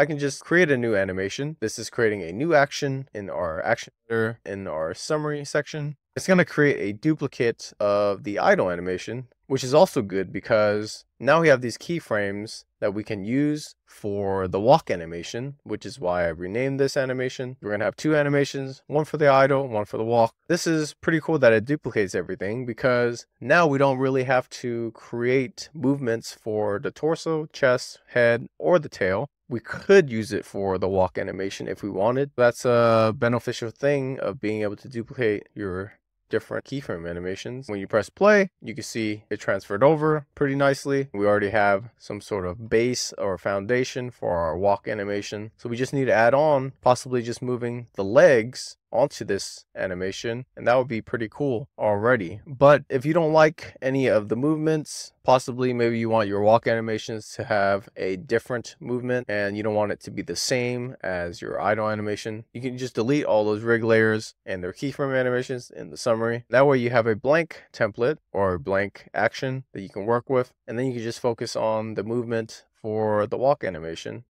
I can just create a new animation. This is creating a new action in our action in our summary section. It's going to create a duplicate of the idle animation, which is also good because now we have these keyframes that we can use for the walk animation, which is why I renamed this animation. We're going to have two animations, one for the idle, one for the walk. This is pretty cool that it duplicates everything because now we don't really have to create movements for the torso, chest, head, or the tail we could use it for the walk animation if we wanted. That's a beneficial thing of being able to duplicate your different keyframe animations. When you press play, you can see it transferred over pretty nicely. We already have some sort of base or foundation for our walk animation. So we just need to add on possibly just moving the legs onto this animation and that would be pretty cool already but if you don't like any of the movements possibly maybe you want your walk animations to have a different movement and you don't want it to be the same as your idle animation you can just delete all those rig layers and their keyframe animations in the summary that way you have a blank template or blank action that you can work with and then you can just focus on the movement for the walk animation